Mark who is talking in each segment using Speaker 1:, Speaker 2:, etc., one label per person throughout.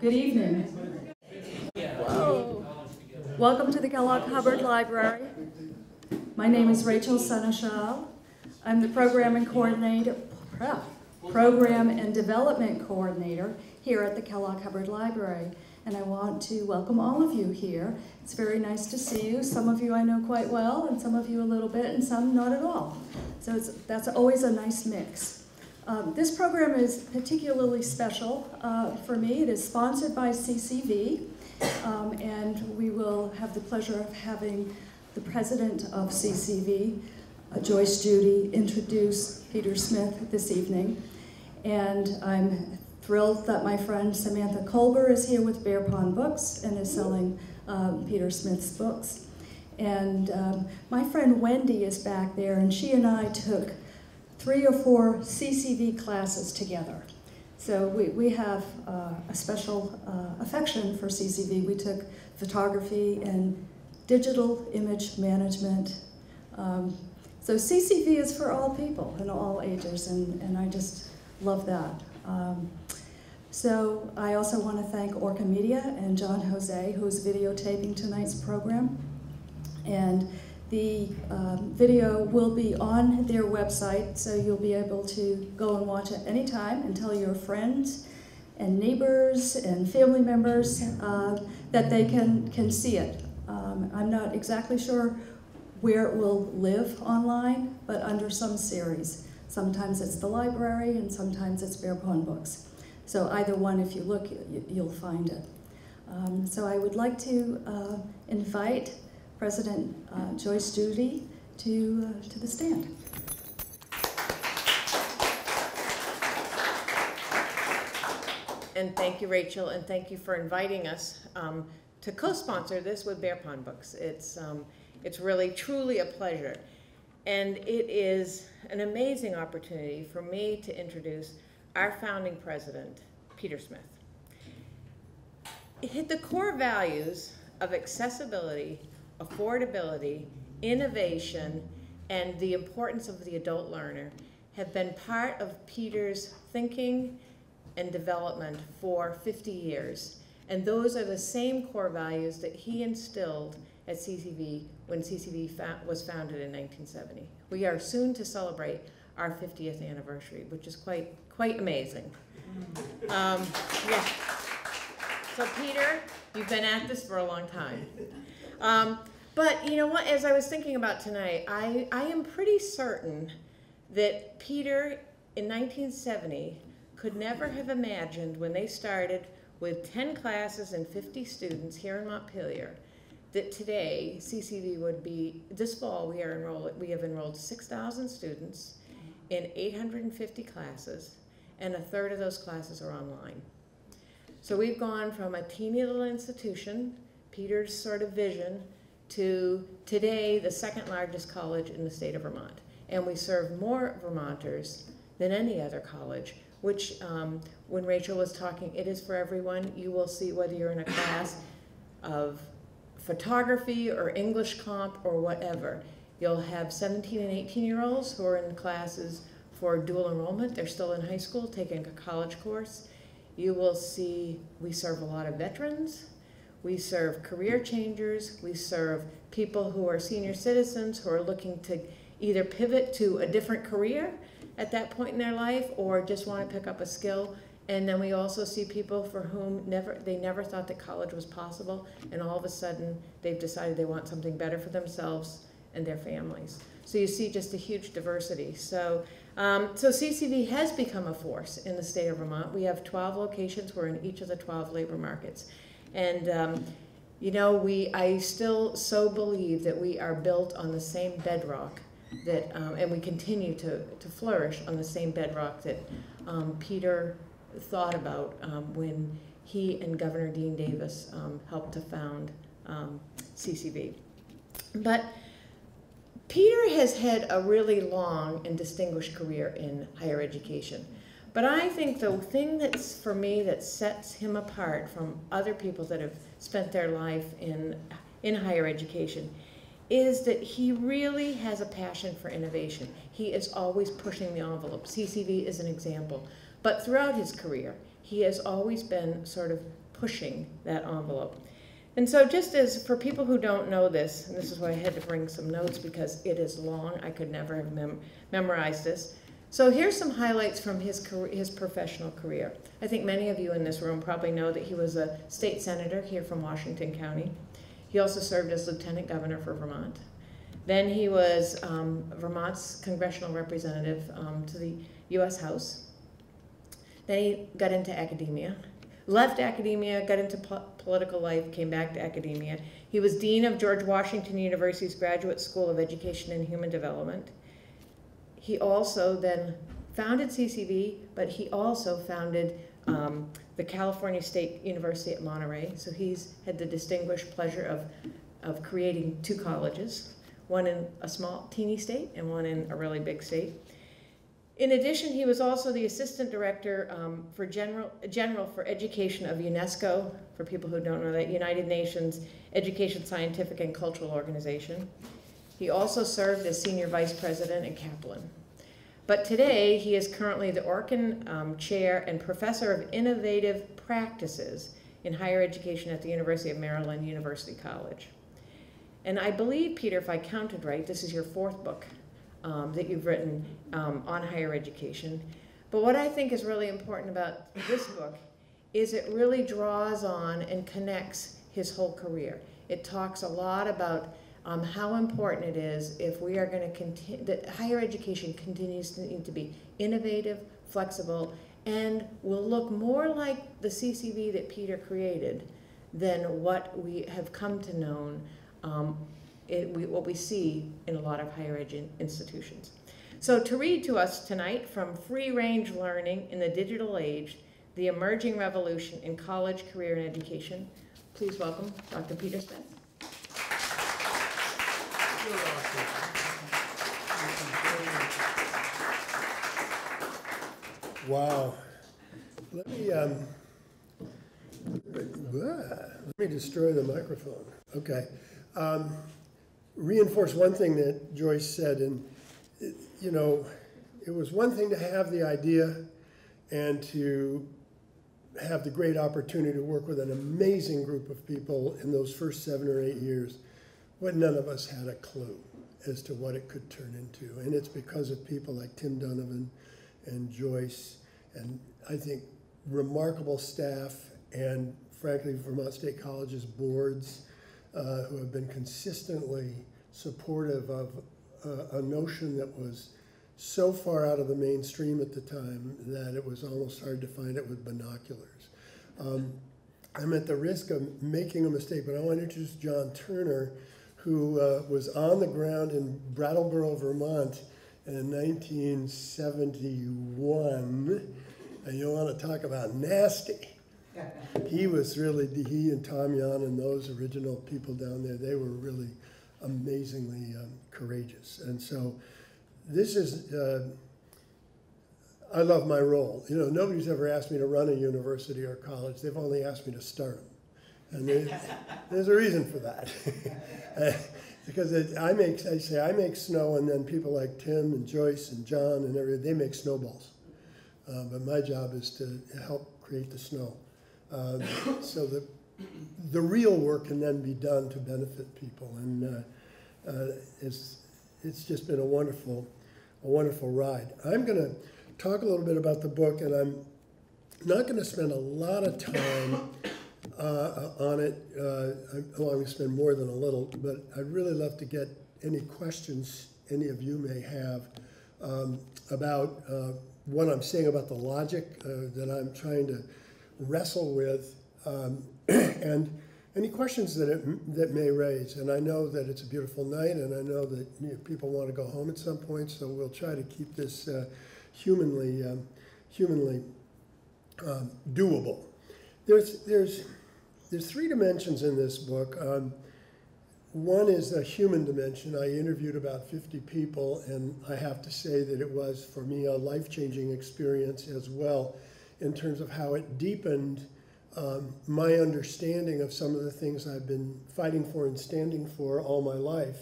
Speaker 1: Good evening. Whoa. Welcome to the Kellogg Hubbard Library. My name is Rachel Senechal. I'm the programming coordinator, program and development coordinator here at the Kellogg Hubbard Library. And I want to welcome all of you here. It's very nice to see you. Some of you I know quite well, and some of you a little bit, and some not at all. So it's that's always a nice mix. Um, this program is particularly special uh, for me. It is sponsored by CCV, um, and we will have the pleasure of having the president of CCV, uh, Joyce Judy, introduce Peter Smith this evening. And I'm thrilled that my friend Samantha Kolber is here with Bear Pond Books and is selling um, Peter Smith's books. And um, my friend Wendy is back there, and she and I took three or four CCV classes together. So we, we have uh, a special uh, affection for CCV. We took photography and digital image management. Um, so CCV is for all people and all ages, and, and I just love that. Um, so I also want to thank Orca Media and John Jose, who's videotaping tonight's program. And the um, video will be on their website, so you'll be able to go and watch it anytime and tell your friends and neighbors and family members uh, that they can, can see it. Um, I'm not exactly sure where it will live online, but under some series. Sometimes it's the library and sometimes it's Bear Pond Books. So either one, if you look, you'll find it. Um, so I would like to uh, invite President uh, Joyce Judy to, uh, to the stand.
Speaker 2: And thank you, Rachel, and thank you for inviting us um, to co-sponsor this with Bear Pond Books. It's, um, it's really, truly a pleasure. And it is an amazing opportunity for me to introduce our founding president, Peter Smith. It, hit the core values of accessibility affordability, innovation, and the importance of the adult learner have been part of Peter's thinking and development for 50 years. And those are the same core values that he instilled at CCV when CCV was founded in 1970. We are soon to celebrate our 50th anniversary, which is quite, quite amazing. Um, yeah. So Peter, you've been at this for a long time. Um, but you know what? As I was thinking about tonight, I, I am pretty certain that Peter in 1970 could never have imagined when they started with 10 classes and 50 students here in Montpelier that today CCV would be, this fall we are enrolled, we have enrolled 6,000 students in 850 classes and a third of those classes are online. So we've gone from a teeny little institution, Peter's sort of vision, to today the second largest college in the state of Vermont. And we serve more Vermonters than any other college, which um, when Rachel was talking, it is for everyone. You will see whether you're in a class of photography or English comp or whatever. You'll have 17 and 18 year olds who are in classes for dual enrollment. They're still in high school taking a college course. You will see we serve a lot of veterans. We serve career changers. We serve people who are senior citizens who are looking to either pivot to a different career at that point in their life or just want to pick up a skill. And then we also see people for whom never they never thought that college was possible, and all of a sudden they've decided they want something better for themselves and their families. So you see just a huge diversity. So, um, so CCV has become a force in the state of Vermont. We have 12 locations. We're in each of the 12 labor markets. And um, you know, we I still so believe that we are built on the same bedrock that, um, and we continue to, to flourish on the same bedrock that um, Peter thought about um, when he and Governor Deane Davis um, helped to found. Um, but Peter has had a really long and distinguished career in higher education. But I think the thing that's for me that sets him apart from other people that have spent their life in in higher education is that he really has a passion for innovation. He is always pushing the envelope. CCV is an example. But throughout his career, he has always been sort of pushing that envelope. And so, just as for people who don't know this, and this is why I had to bring some notes because it is long, I could never have mem- memorized this. So, here's some highlights from his, career, his professional career. I think many of you in this room probably know that he was a state senator here from Washington County. He also served as lieutenant governor for Vermont. Then he was um, Vermont's congressional representative um, to the U.S. House. Then he got into academia, left academia, got into po- political life, came back to academia. He was dean of George Washington University's Graduate School of Education and Human Development. He also then founded CCV, but he also founded um, the California State University at Monterey. So he's had the distinguished pleasure of, of creating two colleges, one in a small, teeny state and one in a really big state. In addition, he was also the assistant director um, for general, general for education of UNESCO, for people who don't know that, United Nations Education, Scientific, and Cultural Organization. He also served as senior vice president at Kaplan. But today, he is currently the Orkand um, Chair and Professor of Innovative Practices in Higher Education at the University of Maryland University College. And I believe, Peter, if I counted right, this is your fourth book um, that you've written um, on higher education. But what I think is really important about this book is it really draws on and connects his whole career. It talks a lot about um, how important it is if we are going to continue, that higher education continues to need to be innovative, flexible, and will look more like the CCV that Peter created than what we have come to know, um, what we see in a lot of higher ed institutions. So to read to us tonight from Free Range Learning in the Digital Age, the Emerging Revolution in College, Career, and Education, please welcome Dr. Peter.
Speaker 3: Wow. Let me, um, let me destroy the microphone. Okay. Um, reinforce one thing that Joyce said, and, you know, it was one thing to have the idea and to have the great opportunity to work with an amazing group of people in those first seven or eight years, but none of us had a clue as to what it could turn into. And it's because of people like Tim Donovan and Joyce, and I think remarkable staff, and frankly, Vermont State College's boards, uh, who have been consistently supportive of uh, a notion that was so far out of the mainstream at the time that it was almost hard to find it with binoculars. Um, I'm at the risk of making a mistake, but I want to introduce John Turner, who uh, was on the ground in Brattleboro, Vermont in 1971. And you want to talk about nasty. He was really, he and Tom Yan and those original people down there, they were really amazingly um, courageous. And so this is, uh, I love my role. You know, nobody's ever asked me to run a university or college. They've only asked me to start them. And there, there's a reason for that. because it, I make, I say, I make snow, and then people like Tim and Joyce and John and everything, they make snowballs. Uh, but my job is to help create the snow. Um, so that the real work can then be done to benefit people. And uh, uh, it's, it's just been a wonderful, a wonderful ride. I'm going to talk a little bit about the book, and I'm not going to spend a lot of time uh, on it. Uh, I'm going to spend more than a little, but I'd really love to get any questions any of you may have um, about uh, what I'm saying about the logic uh, that I'm trying to wrestle with, um, and any questions that it that may raise. And I know that it's a beautiful night, and I know that you know, people want to go home at some point, so we'll try to keep this uh, humanly um, humanly um, doable. There's there's there's three dimensions in this book. Um, one is a human dimension. I interviewed about 50 people, and I have to say that it was, for me, a life changing experience as well, in terms of how it deepened um, my understanding of some of the things I've been fighting for and standing for all my life,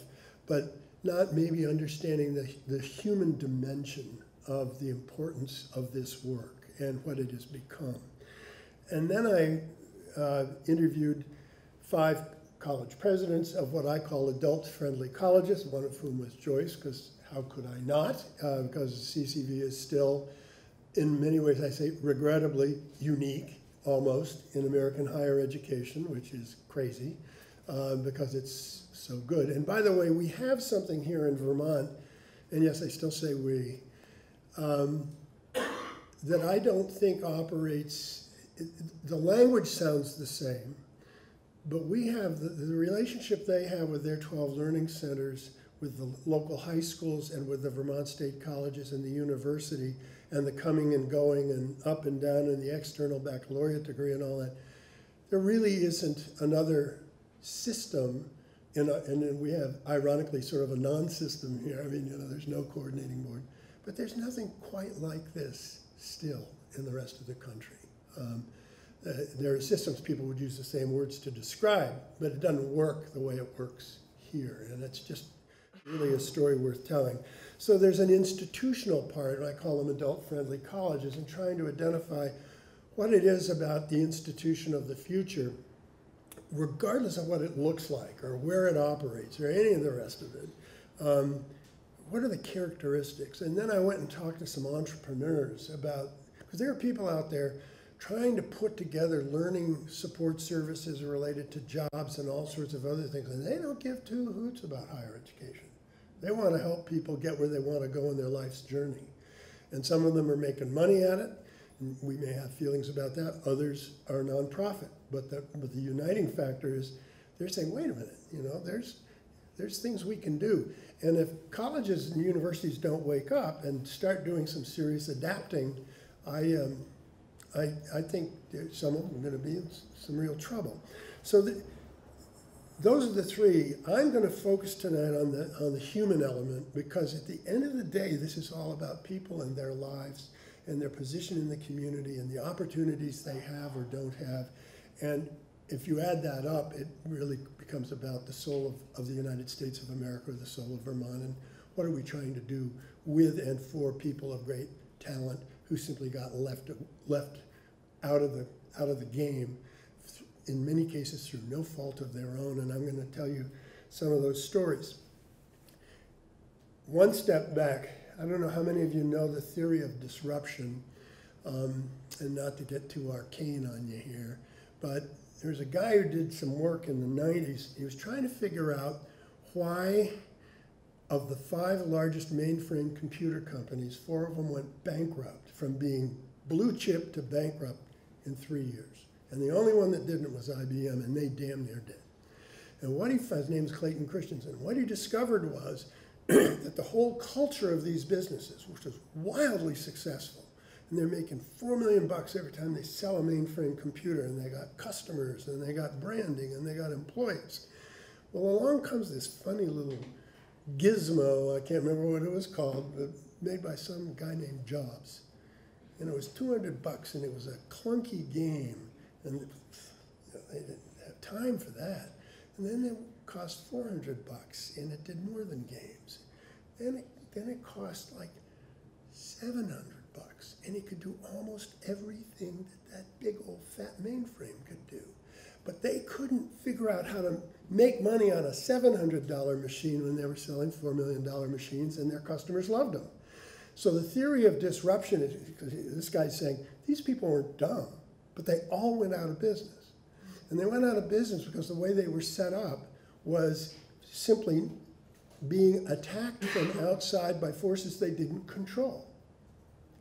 Speaker 3: but not maybe understanding the, the human dimension of the importance of this work and what it has become. And then I uh, interviewed five college presidents of what I call adult-friendly colleges, one of whom was Joyce, because how could I not? Uh, because CCV is still, in many ways, I say regrettably, unique, almost, in American higher education, which is crazy, uh, because it's so good. And by the way, we have something here in Vermont, and yes, I still say we, um, that I don't think operates, the language sounds the same, but we have, the, the relationship they have with their 12 learning centers, with the local high schools and with the Vermont State Colleges and the university, and the coming and going and up and down and the external baccalaureate degree and all that, there really isn't another system in a, and then we have ironically sort of a non-system here. I mean, you know, there's no coordinating board, but there's nothing quite like this still in the rest of the country. Um, uh, there are systems people would use the same words to describe, but it doesn't work the way it works here, and it's just really a story worth telling. So there's an institutional part, and I call them adult-friendly colleges, and trying to identify what it is about the institution of the future regardless of what it looks like or where it operates or any of the rest of it, um, what are the characteristics? And then I went and talked to some entrepreneurs about, because there are people out there trying to put together learning support services related to jobs and all sorts of other things, and they don't give two hoots about higher education. They want to help people get where they want to go in their life's journey. And some of them are making money at it. We may have feelings about that. Others are nonprofit. But the, but the uniting factor is they're saying, wait a minute, you know, there's, there's things we can do. And if colleges and universities don't wake up and start doing some serious adapting, I, um, I, I think some of them are going to be in some real trouble. So the, those are the three. I'm going to focus tonight on the on the human element because at the end of the day, this is all about people and their lives and their position in the community and the opportunities they have or don't have. And if you add that up, it really becomes about the soul of, of the United States of America, or the soul of Vermont, and what are we trying to do with and for people of great talent who simply got left left out of the out of the game in many cases through no fault of their own, and I'm going to tell you some of those stories. One step back, I don't know how many of you know the theory of disruption, um, and not to get too arcane on you here, but there's a guy who did some work in the 90s. He was trying to figure out why, of the five largest mainframe computer companies, four of them went bankrupt from being blue chip to bankrupt in three years. And the only one that didn't was IBM, and they damn near did. And what he his name is Clayton Christensen, what he discovered was that the whole culture of these businesses, which was wildly successful, and they're making four million bucks every time they sell a mainframe computer, and they got customers, and they got branding, and they got employees. Well, along comes this funny little gizmo, I can't remember what it was called, but made by some guy named Jobs. And it was 200 bucks, and it was a clunky game, and they didn't have time for that. And then it cost 400 bucks, and it did more than games. Then it, then it cost like 700 bucks, and it could do almost everything that that big old fat mainframe could do. But they couldn't figure out how to make money on a $700 machine when they were selling $4 million machines, and their customers loved them. So the theory of disruption is this guy's saying these people weren't dumb, but they all went out of business. And they went out of business because the way they were set up was simply being attacked from outside by forces they didn't control.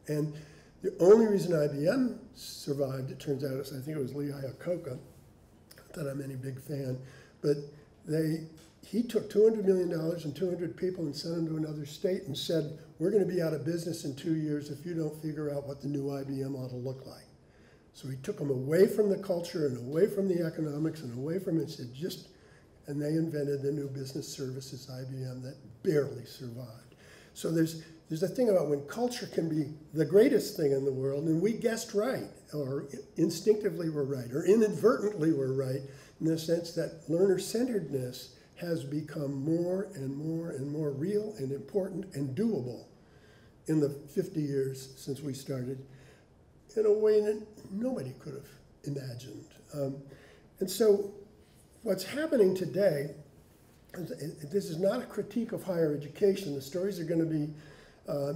Speaker 3: And the only reason IBM survived, it turns out, is I think it was Lee Iacocca, not that I'm any big fan, but they, he took $200 million and 200 people and sent them to another state and said, we're going to be out of business in two years if you don't figure out what the new IBM ought to look like. So he took them away from the culture and away from the economics and away from it, said just, and they invented the new business services IBM that barely survived. So there's, there's a thing about when culture can be the greatest thing in the world, and we guessed right, or instinctively we're right, or inadvertently we're right, in the sense that learner centeredness has become more and more and more real and important and doable in the 50 years since we started in a way that nobody could have imagined. Um, and so, what's happening today, this is not a critique of higher education. The stories are going to be, uh,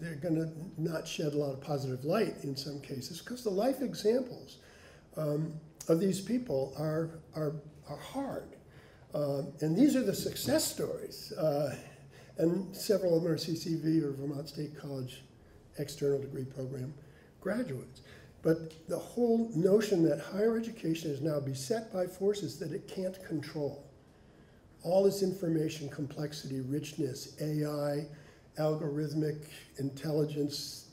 Speaker 3: they're going to not shed a lot of positive light in some cases because the life examples um, of these people are, are, are hard. Um, and these are the success stories. Uh, and several of them are CCV or Vermont State College external degree program graduates. But the whole notion that higher education is now beset by forces that it can't control. All this information complexity, richness, AI, algorithmic intelligence,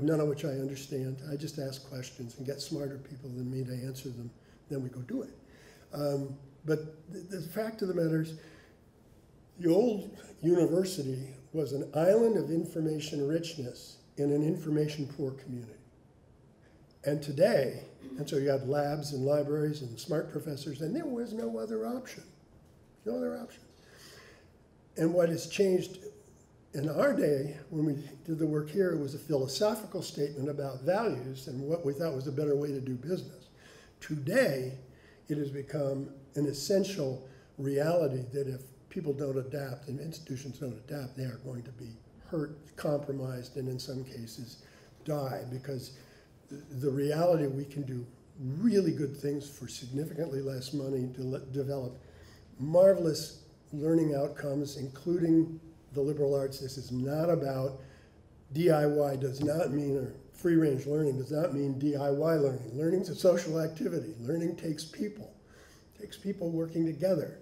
Speaker 3: none of which I understand. I just ask questions and get smarter people than me to answer them. Then we go do it. Um, but the, the fact of the matter is, the old university was an island of information richness in an information poor community. And today, and so you had labs and libraries and smart professors, and there was no other option. No other option. And what has changed in our day, when we did the work here, was a philosophical statement about values and what we thought was a better way to do business. Today, it has become an essential reality that if people don't adapt and institutions don't adapt, they are going to be hurt, compromised, and in some cases die because the reality we can do really good things for significantly less money to develop marvelous learning outcomes, including the liberal arts. This is not about DIY, does not mean, or free range learning does not mean DIY learning. Learning is a social activity. Learning takes people, takes people working together.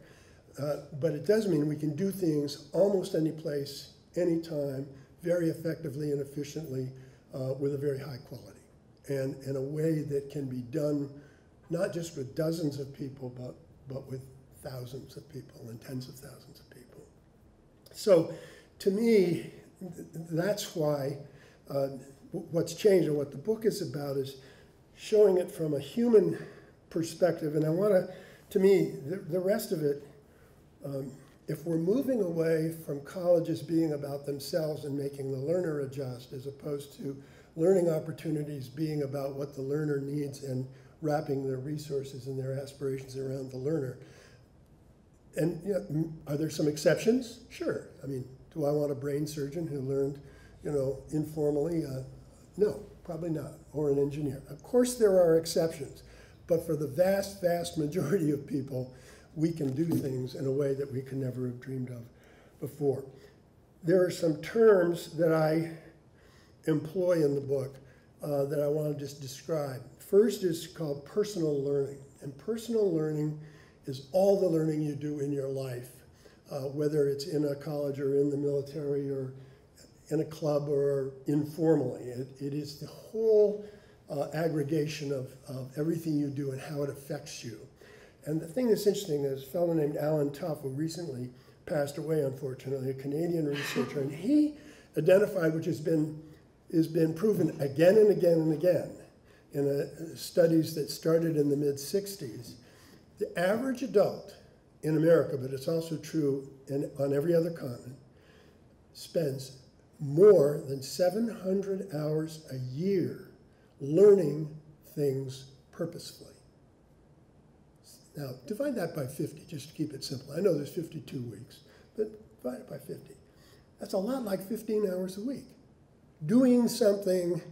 Speaker 3: Uh, but it does mean we can do things almost any place, anytime, very effectively and efficiently uh, with a very high quality. And in a way that can be done not just with dozens of people, but, but with thousands of people and tens of thousands of people. So to me, th- that's why uh, what's changed and what the book is about is showing it from a human perspective. And I want to, to me, the, the rest of it, um, if we're moving away from colleges being about themselves and making the learner adjust, as opposed to learning opportunities being about what the learner needs and wrapping their resources and their aspirations around the learner. And you know, are there some exceptions? Sure. I mean, do I want a brain surgeon who learned, you know, informally? Uh, no, probably not. Or an engineer. Of course, there are exceptions, but for the vast, vast majority of people, we can do things in a way that we could never have dreamed of before. There are some terms that I employ in the book uh, that I want to just describe. First is called personal learning, and personal learning is all the learning you do in your life, uh, whether it's in a college or in the military or in a club or informally. It, it is the whole uh, aggregation of, of everything you do and how it affects you. And the thing that's interesting is a fellow named Allen Tough, who recently passed away, unfortunately, a Canadian researcher, and he identified, which has been, has been proven again and again and again in a, studies that started in the mid 60s, the average adult in America, but it's also true in, on every other continent, spends more than 700 hours a year learning things purposefully. Now, divide that by 50, just to keep it simple. I know there's 52 weeks, but divide it by 50. That's a lot like 15 hours a week. Doing something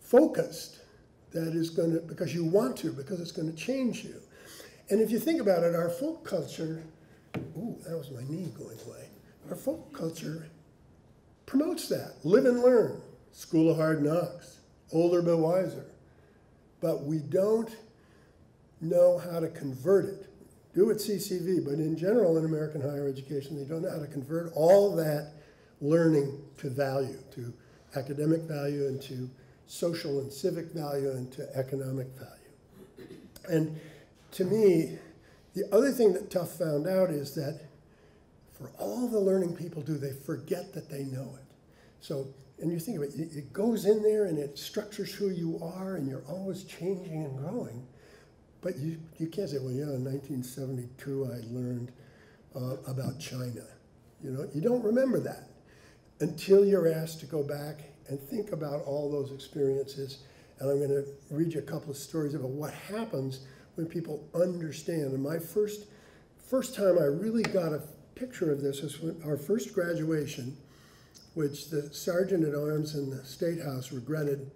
Speaker 3: focused that is going to, because you want to, because it's going to change you. And if you think about it, our folk culture, ooh, that was my knee going away. Our folk culture promotes that. Live and learn, school of hard knocks, older but wiser. But we don't know how to convert it. Do it CCV, but in general in American higher education, they don't know how to convert all that learning to value, to academic value and to social and civic value and to economic value. And to me, the other thing that Tough found out is that for all the learning people do, they forget that they know it. So, and you think of it, it goes in there and it structures who you are, and you're always changing and growing. But you, you can't say, well, yeah, in 1972 I learned uh, about China. You know, you don't remember that until you're asked to go back and think about all those experiences And I'm going to read you a couple of stories about what happens when people understand. And my first, first time I really got a picture of this was when our first graduation, which the sergeant at arms in the State House regretted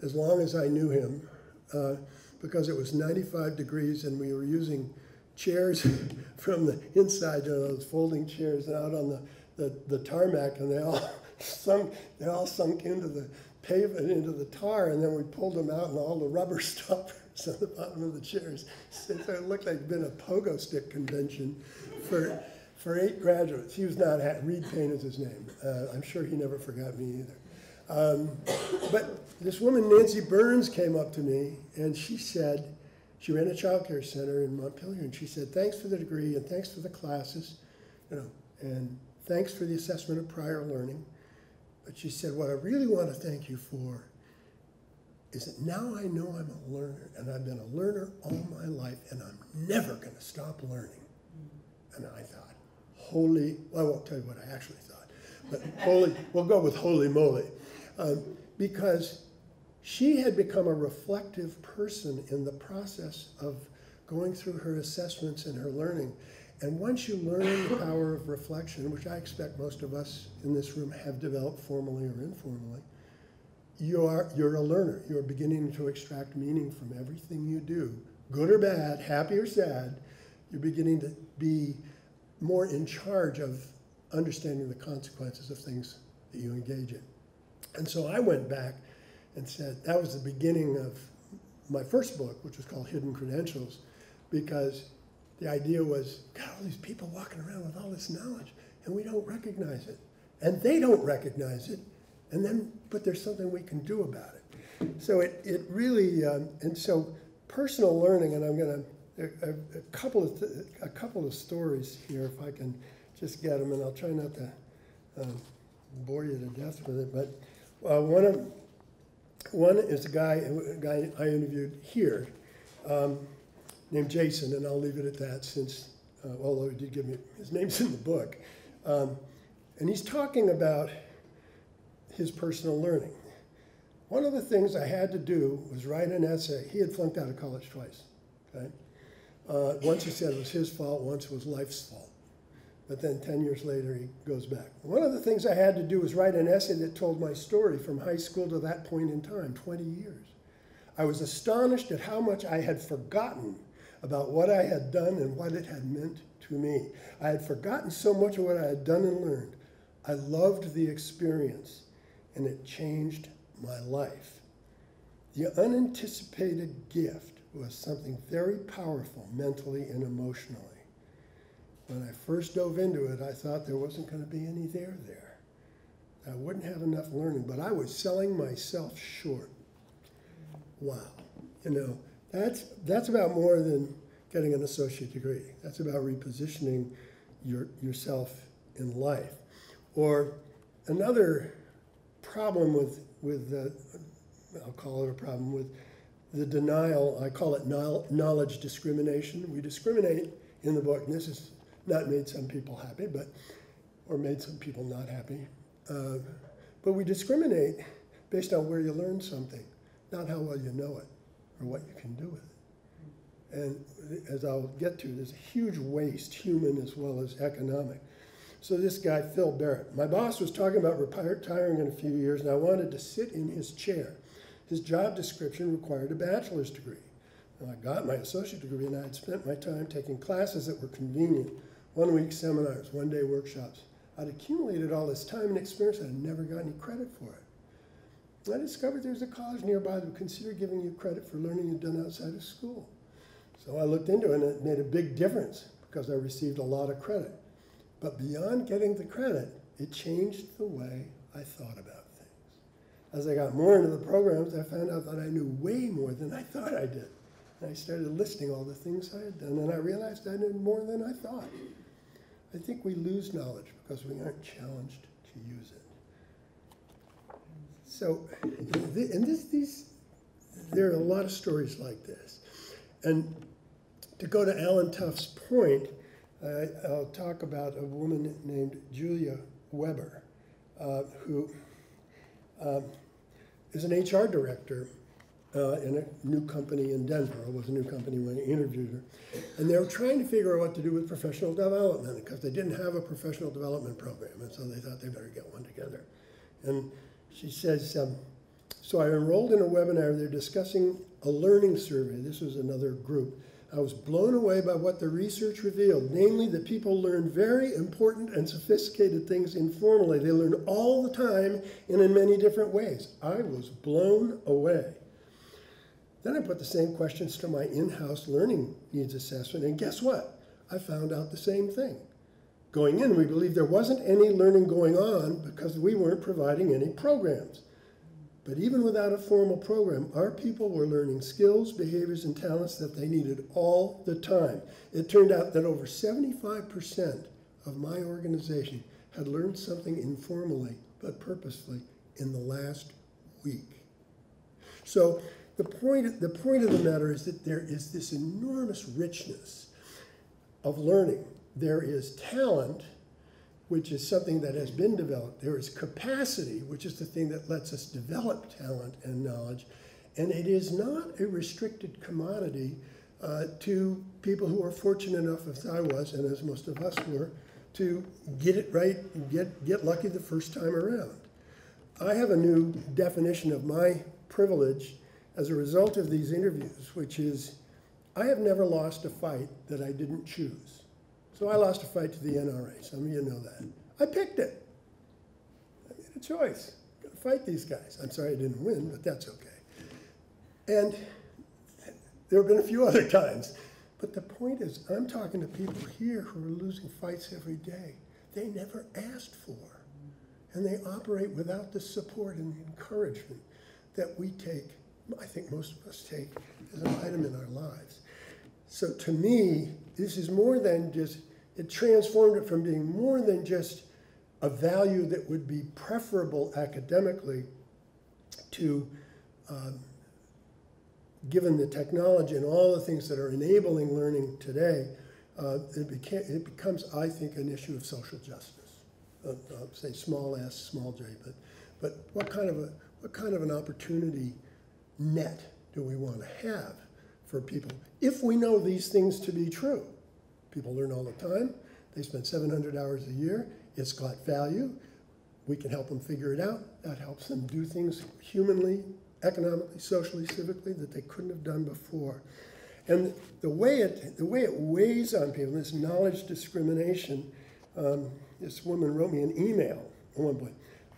Speaker 3: as long as I knew him, uh, because it was 95 degrees and we were using chairs from the inside, you know, those folding chairs out on the, the, the tarmac, and they all sunk, they all sunk into the pavement, into the tar, and then we pulled them out, and all the rubber stoppers on the bottom of the chairs. So it looked like it'd been a pogo stick convention for, for eight graduates. He was not, ha- Reed Payne is his name. Uh, I'm sure he never forgot me either. Um, but this woman, Nancy Burns, came up to me and she said, she ran a child care center in Montpelier, and she said, thanks for the degree and thanks for the classes, you know, and thanks for the assessment of prior learning. But she said, what I really want to thank you for is that now I know I'm a learner, and I've been a learner all my life, and I'm never going to stop learning. And I thought, holy, well, I won't tell you what I actually thought, but holy, we'll go with holy moly. Um, because she had become a reflective person in the process of going through her assessments and her learning. And once you learn the power of reflection, which I expect most of us in this room have developed formally or informally, you are, you're a learner. You're beginning to extract meaning from everything you do, good or bad, happy or sad. You're beginning to be more in charge of understanding the consequences of things that you engage in. And so I went back and said, that was the beginning of my first book, which was called Hidden Credentials, because the idea was, God, all these people walking around with all this knowledge, and we don't recognize it. And they don't recognize it, and then, but there's something we can do about it. So it, it really, um, and so personal learning, and I'm going to, a, a, couple of, a couple of stories here, if I can just get them, and I'll try not to um, bore you to death with it, but uh, one of, one is a guy, a guy I interviewed here, um, named Jason, and I'll leave it at that since, uh, although he did give me, his name's in the book. Um, and he's talking about his personal learning. One of the things I had to do was write an essay. He had flunked out of college twice. Okay? Uh, once he said it was his fault, once it was life's fault. But then 10 years later, he goes back. One of the things I had to do was write an essay that told my story from high school to that point in time 20 years. I was astonished at how much I had forgotten about what I had done and what it had meant to me. I had forgotten so much of what I had done and learned. I loved the experience, and it changed my life. The unanticipated gift was something very powerful mentally and emotionally. When I first dove into it, I thought there wasn't going to be any there there. I wouldn't have enough learning, but I was selling myself short. Wow. You know, that's, that's about more than getting an associate degree. That's about repositioning your, yourself in life. Or another problem with, with the, I'll call it a problem with the denial, I call it knowledge discrimination. We discriminate in the book, and this has not made some people happy, but or made some people not happy. Uh, but we discriminate based on where you learn something, not how well you know it or what you can do with it. And as I'll get to, there's a huge waste, human as well as economic. So this guy, Phil Barrett, my boss was talking about retiring in a few years, and I wanted to sit in his chair. His job description required a bachelor's degree. And I got my associate degree, and I had spent my time taking classes that were convenient one week seminars, one day workshops. I'd accumulated all this time and experience and I'd never got any credit for it. I discovered there's a college nearby that would consider giving you credit for learning you'd done outside of school. So I looked into it and it made a big difference because I received a lot of credit. But beyond getting the credit, it changed the way I thought about things. As I got more into the programs, I found out that I knew way more than I thought I did. And I started listing all the things I had done, and I realized I knew more than I thought. I think we lose knowledge because we aren't challenged to use it. So, and this, these, there are a lot of stories like this. And to go to Allen Tough's point, I'll talk about a woman named Julia Weber, uh, who um, is an HR director uh, in a new company in Denver. It was a new company when I interviewed her. And they were trying to figure out what to do with professional development because they didn't have a professional development program. And so they thought they better get one together. And she says, um, so I enrolled in a webinar. They're discussing a learning survey. This was another group. I was blown away by what the research revealed, namely that people learn very important and sophisticated things informally. They learn all the time and in many different ways. I was blown away. Then I put the same questions to my in house learning needs assessment, and guess what? I found out the same thing. Going in, we believed there wasn't any learning going on because we weren't providing any programs. But even without a formal program, our people were learning skills, behaviors, and talents that they needed all the time. It turned out that over 75% of my organization had learned something informally but purposefully in the last week. So the point, the point of the matter is that there is this enormous richness of learning. There is talent, which is something that has been developed. There is capacity, which is the thing that lets us develop talent and knowledge. And it is not a restricted commodity uh, to people who are fortunate enough, as I was, and as most of us were, to get it right, get, get lucky the first time around. I have a new definition of my privilege as a result of these interviews, which is I have never lost a fight that I didn't choose. So I lost a fight to the NRA. Some of you know that. I picked it. I made a choice. I'm going to fight these guys. I'm sorry I didn't win, but that's okay. And there have been a few other times. But the point is, I'm talking to people here who are losing fights every day. They never asked for. And they operate without the support and the encouragement that we take, I think most of us take, as an item in our lives. So to me, this is more than just, it transformed it from being more than just a value that would be preferable academically to, um, given the technology and all the things that are enabling learning today, uh, it, it becomes, I think, an issue of social justice. Uh, uh, say small s, small j, but, but what kind of a, what kind of an opportunity net do we want to have for people if we know these things to be true? People learn all the time. They spend 700 hours a year. It's got value. We can help them figure it out. That helps them do things humanly, economically, socially, civically that they couldn't have done before. And the way it, the way it weighs on people, this knowledge discrimination, um, this woman wrote me an email at one point.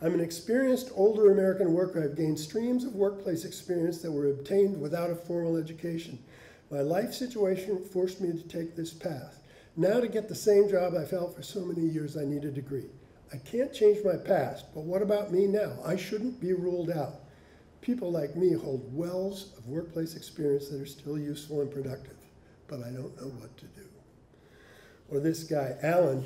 Speaker 3: I'm an experienced older American worker. I've gained streams of workplace experience that were obtained without a formal education. My life situation forced me to take this path. Now, to get the same job I've held for so many years, I need a degree. I can't change my past, but what about me now? I shouldn't be ruled out. People like me hold wells of workplace experience that are still useful and productive, but I don't know what to do. Or this guy, Alan,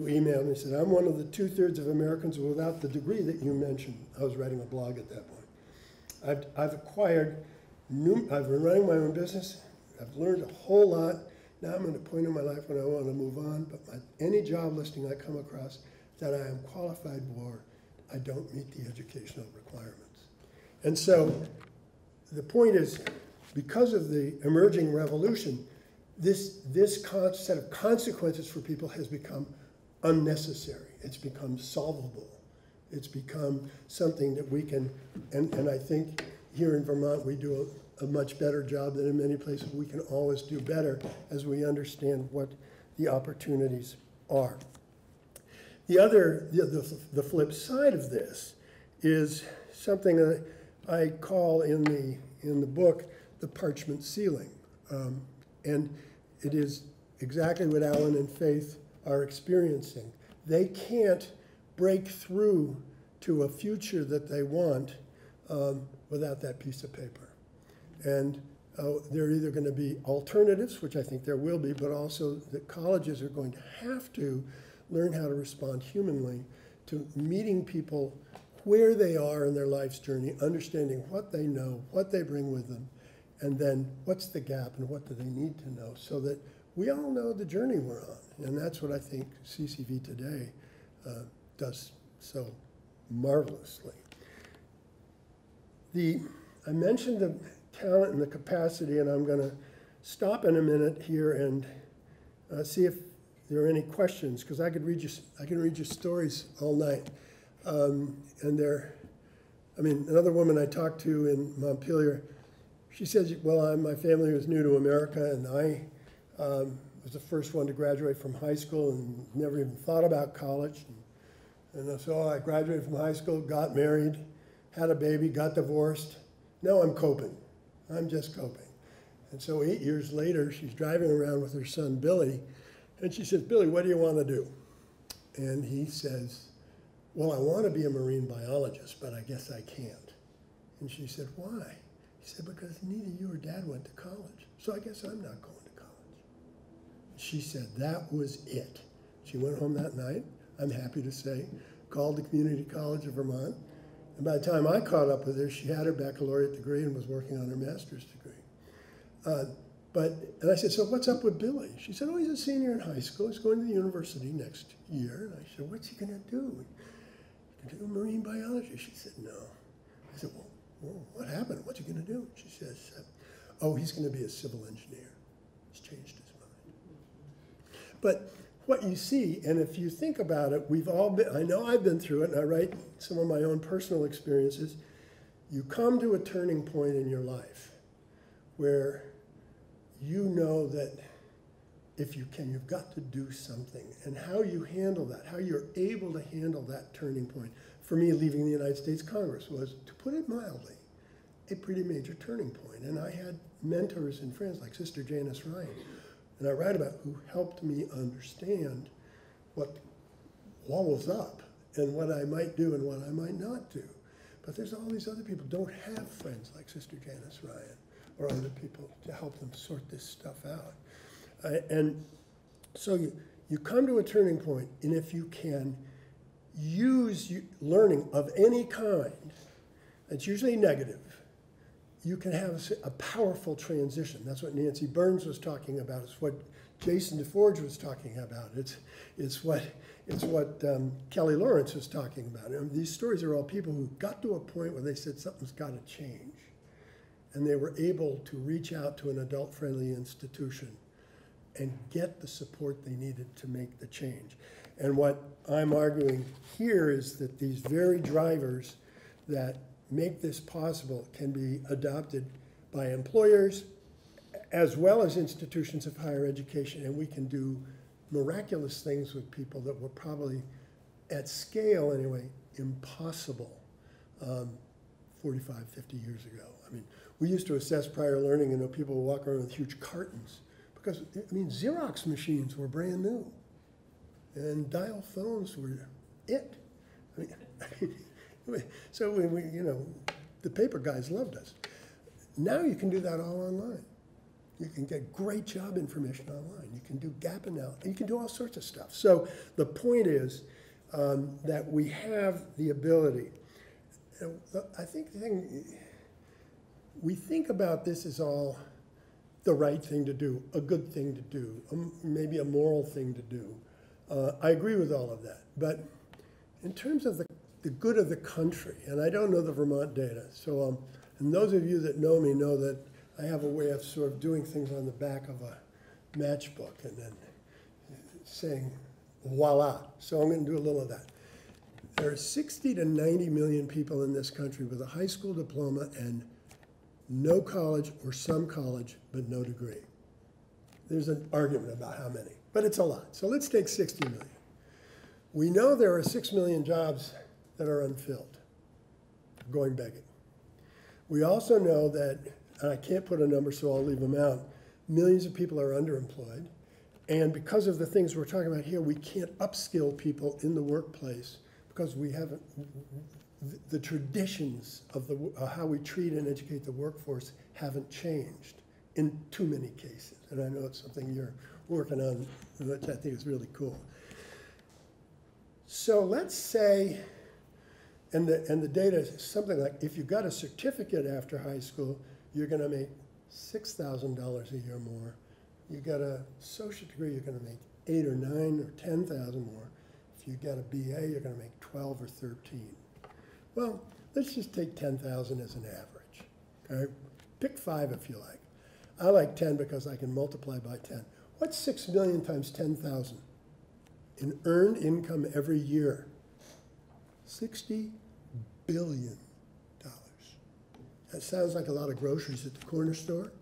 Speaker 3: who emailed me and said, I'm one of the two thirds of Americans without the degree that you mentioned. I was writing a blog at that point. I've, I've acquired, new, I've been running my own business. I've learned a whole lot. Now I'm at a point in my life when I want to move on, but my, any job listing I come across that I am qualified for, I don't meet the educational requirements. And so the point is, because of the emerging revolution, this, this set of consequences for people has become unnecessary. It's become solvable. It's become something that we can, and, and I think here in Vermont we do a, a much better job than in many places. We can always do better as we understand what the opportunities are. The other, the, the, the flip side of this is something that I call in the, in the book the parchment ceiling. Um, and it is exactly what Alan and Faith are experiencing. They can't break through to a future that they want um, without that piece of paper. And uh, there are either going to be alternatives, which I think there will be, but also that colleges are going to have to learn how to respond humanly to meeting people where they are in their life's journey, understanding what they know, what they bring with them, and then what's the gap and what do they need to know so that we all know the journey we're on. And that's what I think CCV today uh, does so marvelously. The, I mentioned the talent and the capacity, and I'm gonna stop in a minute here and uh, see if there are any questions, because I could read you, I can read you stories all night. Um, And there, I mean, another woman I talked to in Montpelier, she says, well, I- my family was new to America, and I um, was the first one to graduate from high school and never even thought about college. And so I graduated from high school, got married, had a baby, got divorced. Now I'm coping. I'm just coping. And so eight years later, she's driving around with her son Billy, and she says, Billy, what do you want to do? And he says, Well, I want to be a marine biologist, but I guess I can't. And she said, Why? He said, Because neither you or dad went to college, so I guess I'm not going. She said that was it. She went home that night, I'm happy to say, called the Community College of Vermont. And by the time I caught up with her, she had her baccalaureate degree and was working on her master's degree. Uh, but, and I said, so what's up with Billy? She said, oh, he's a senior in high school. He's going to the university next year. And I said, what's he going to do? He do marine biology. She said, no. I said, well, well what happened? What's he going to do? She says, oh, he's going to be a civil engineer. He's changed. But what you see, and if you think about it, we've all been, I know I've been through it, and I write some of my own personal experiences. You come to a turning point in your life where you know that if you can, you've got to do something. And how you handle that, how you're able to handle that turning point, for me, leaving the United States Congress was, to put it mildly, a pretty major turning point. And I had mentors and friends like Sister Janice Ryan, and I write about who helped me understand what was up and what I might do and what I might not do. But there's all these other people don't have friends like Sister Janice Ryan or other people to help them sort this stuff out. Uh, and so you, you come to a turning point, and if you can use you, learning of any kind, it's usually negative, you can have a powerful transition. That's what Nancy Burns was talking about. It's what Jason DeForge was talking about. It's, it's what, it's what um, Kelly Lawrence was talking about. And these stories are all people who got to a point where they said something's got to change. And they were able to reach out to an adult-friendly institution and get the support they needed to make the change. And what I'm arguing here is that these very drivers that make this possible can be adopted by employers as well as institutions of higher education, and we can do miraculous things with people that were probably, at scale anyway, impossible um, 45, 50 years ago. I mean, we used to assess prior learning, and you know, people would walk around with huge cartons because, I mean, Xerox machines were brand new, and dial phones were it. I mean, so we, we, you know, the paper guys loved us. Now you can do that all online. You can get great job information online. You can do gap analysis. You can do all sorts of stuff. So the point is um, that we have the ability. I think the thing, we think about this is all the right thing to do, a good thing to do, um, maybe a moral thing to do. Uh, I agree with all of that. But in terms of the, the good of the country, and I don't know the Vermont data, so, um, and those of you that know me know that I have a way of sort of doing things on the back of a matchbook and then saying voila. So I'm going to do a little of that. There are 60 to 90 million people in this country with a high school diploma and no college or some college, but no degree. There's an argument about how many, but it's a lot. So let's take 60 million. We know there are 6 million jobs that are unfilled, going begging. We also know that, and I can't put a number, so I'll leave them out, millions of people are underemployed. And because of the things we're talking about here, we can't upskill people in the workplace because we haven't, the traditions of the, uh, how we treat and educate the workforce haven't changed in too many cases. And I know it's something you're working on, which I think is really cool. So let's say, and the, and the data is something like, if you got a certificate after high school, you're gonna make six thousand dollars a year more. You got a associate degree, you're gonna make eight or nine or ten thousand more. If you got a BA, you're gonna make twelve or thirteen. Well, let's just take ten thousand as an average. okay? Pick five if you like. I like ten because I can multiply by ten. What's six million times ten thousand? In earned income every year? Sixty billion dollars. That sounds like a lot of groceries at the corner store,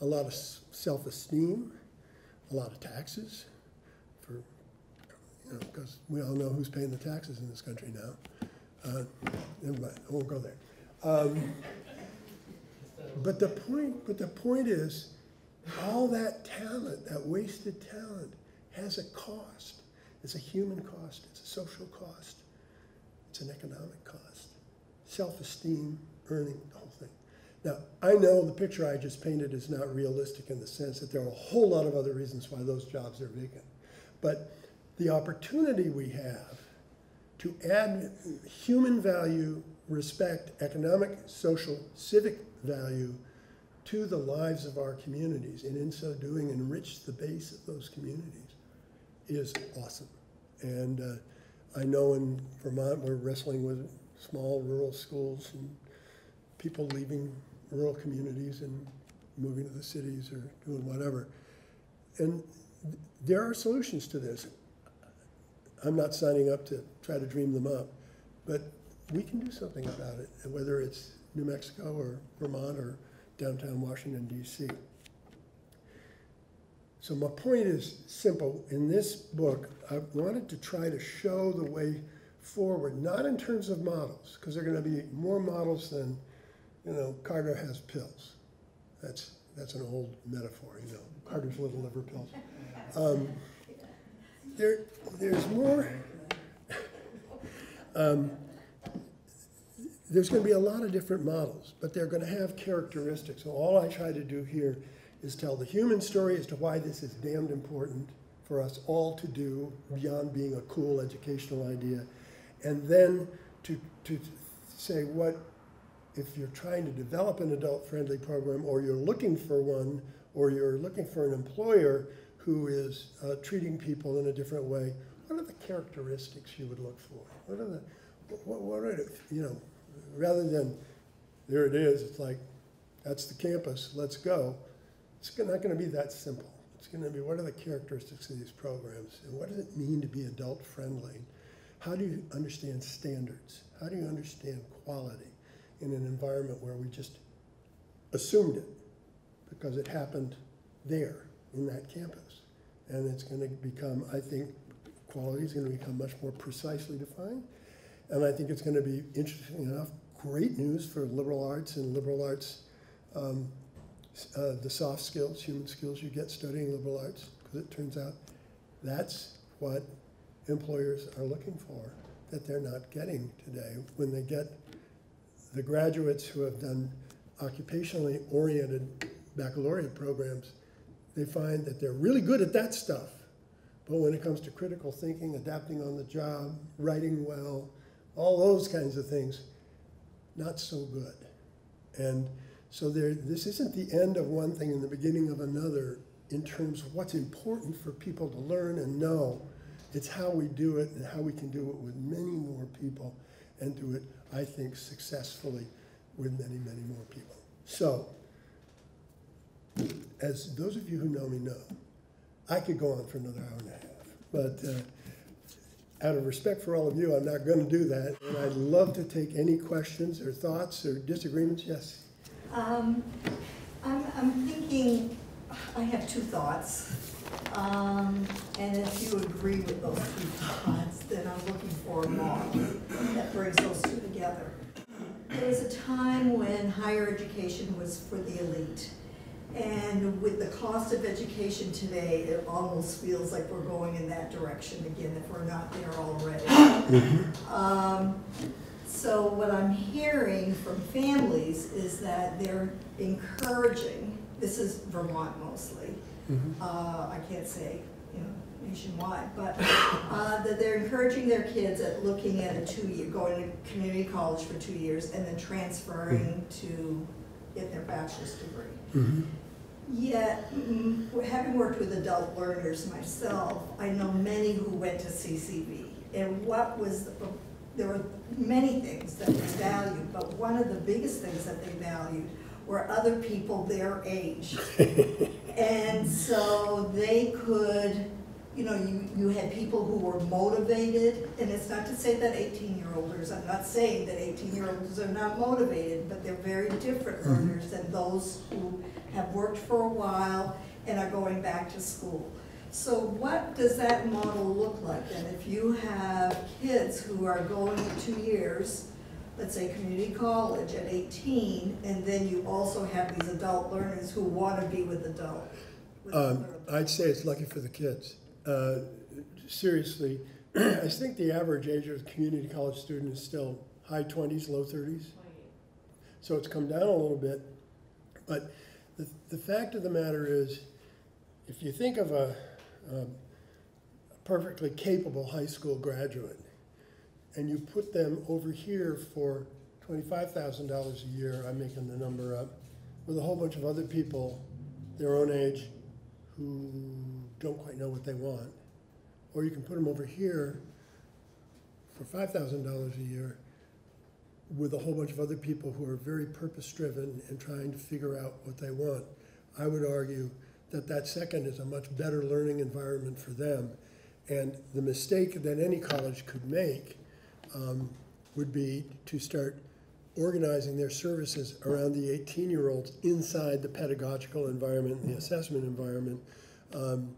Speaker 3: a lot of self-esteem, a lot of taxes for, you know, because we all know who's paying the taxes in this country now. Uh, Never mind, I won't go there. Um, But the point, but the point is, all that talent, that wasted talent, has a cost. It's a human cost, it's a social cost, it's an economic cost. Self-esteem, earning, the whole thing. Now, I know the picture I just painted is not realistic in the sense that there are a whole lot of other reasons why those jobs are vacant. But the opportunity we have to add human value, respect, economic, social, civic value to the lives of our communities, and in so doing, enrich the base of those communities, is awesome. And uh, I know in Vermont, we're wrestling with small rural schools and people leaving rural communities and moving to the cities or doing whatever. And th- there are solutions to this. I'm not signing up to try to dream them up, but we can do something about it, and whether it's New Mexico or Vermont or downtown Washington DC. So my point is simple. In this book, I wanted to try to show the way forward, not in terms of models, because there are going to be more models than, you know, Carter has pills. That's, that's an old metaphor, you know, Carter's little liver pills. Um, there, there's more. Um, there's going to be a lot of different models, but they're going to have characteristics. So all I try to do here is tell the human story as to why this is damned important for us all to do beyond being a cool educational idea, and then to to say what if you're trying to develop an adult-friendly program, or you're looking for one, or you're looking for an employer who is uh, treating people in a different way, what are the characteristics you would look for? What are the, what, what are, the- you know, rather than, there it is, it's like, that's the campus, let's go. It's not gonna be that simple. It's gonna be, what are the characteristics of these programs? And what does it mean to be adult-friendly? How do you understand standards? How do you understand quality in an environment where we just assumed it? Because it happened there, in that campus. And it's gonna become, I think, quality is gonna become much more precisely defined. And I think it's gonna be, interesting enough, great news for liberal arts and liberal arts, um, uh, the soft skills, human skills you get studying liberal arts, because it turns out that's what employers are looking for, that they're not getting today. When they get the graduates who have done occupationally oriented baccalaureate programs, they find that they're really good at that stuff. But when it comes to critical thinking, adapting on the job, writing well, all those kinds of things, not so good. And so there, this isn't the end of one thing and the beginning of another in terms of what's important for people to learn and know. It's how we do it and how we can do it with many more people and do it, I think, successfully with many, many more people. So, as those of you who know me know, I could go on for another hour and a half, but uh, out of respect for all of you, I'm not going to do that. And I'd love to take any questions or thoughts or disagreements. Yes.
Speaker 4: Um, I'm, I'm thinking, I have two thoughts. Um, and if you agree with those two thoughts, then I'm looking for a model that brings those two together. There was a time when higher education was for the elite. And with the cost of education today, it almost feels like we're going in that direction again, if we're not there already. Um, so what I'm hearing from families is that they're encouraging, this is Vermont mostly, uh, I can't say, you know, nationwide, but, uh, that they're encouraging their kids at looking at a two-year, going to community college for two years and then transferring to get their bachelor's degree. Yet, mm, having worked with adult learners myself, I know many who went to CCV. And what was, the- there were many things that they valued, but one of the biggest things that they valued were other people their age. And so they could, you know, you, you had people who were motivated, and it's not to say that eighteen-year-olders, I'm not saying that eighteen-year-olds are not motivated, but they're very different mm-hmm. learners than those who have worked for a while and are going back to school. So what does that model look like then? If you have kids who are going two years, let's say community college at eighteen, and then you also have these adult learners who want to be with adult. with
Speaker 3: Um, I'd say it's lucky for the kids. Uh, seriously, I think the average age of a community college student is still high twenties, low thirties. So it's come down a little bit. But the, the fact of the matter is, if you think of a, a perfectly capable high school graduate, and you put them over here for twenty-five thousand dollars a year, I'm making the number up, with a whole bunch of other people their own age who don't quite know what they want. Or you can put them over here for five thousand dollars a year with a whole bunch of other people who are very purpose-driven and trying to figure out what they want. I would argue that that second is a much better learning environment for them. And the mistake that any college could make um, would be to start organizing their services around the 18-year-olds inside the pedagogical environment and the assessment environment, um,